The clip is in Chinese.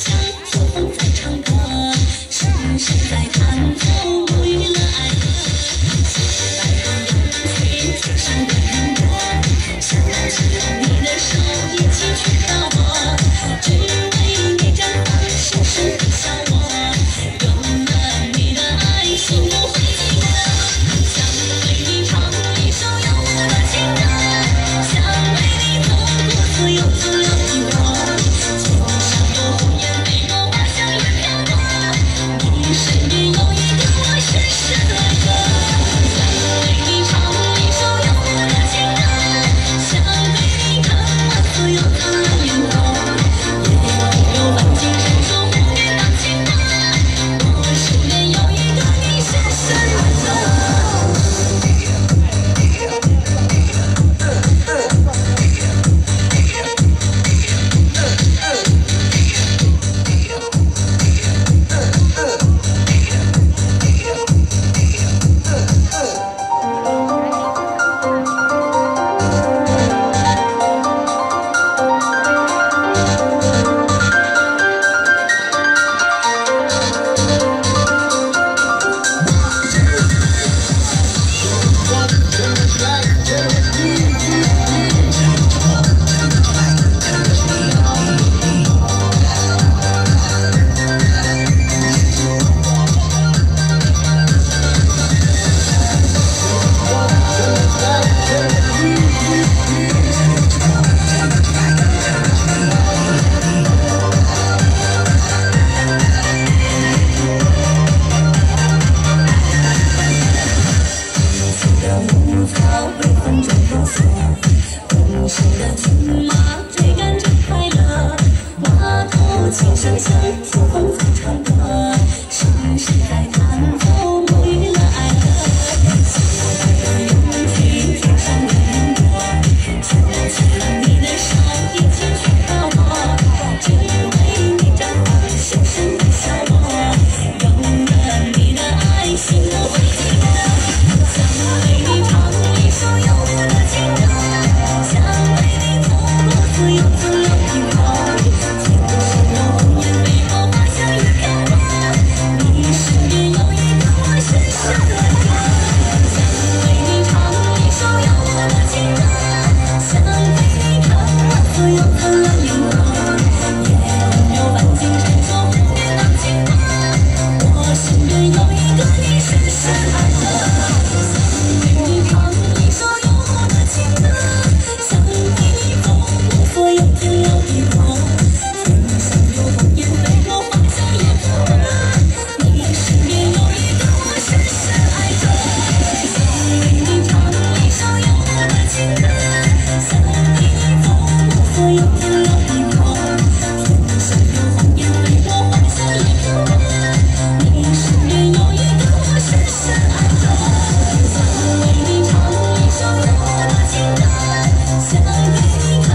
像清风在唱歌草微风中穿梭奔驰的骏马追赶着。快乐马头琴声响听风在唱歌有天要一同天上有鸿雁飞过你有一个我深深爱着想为你唱一首情歌想给你的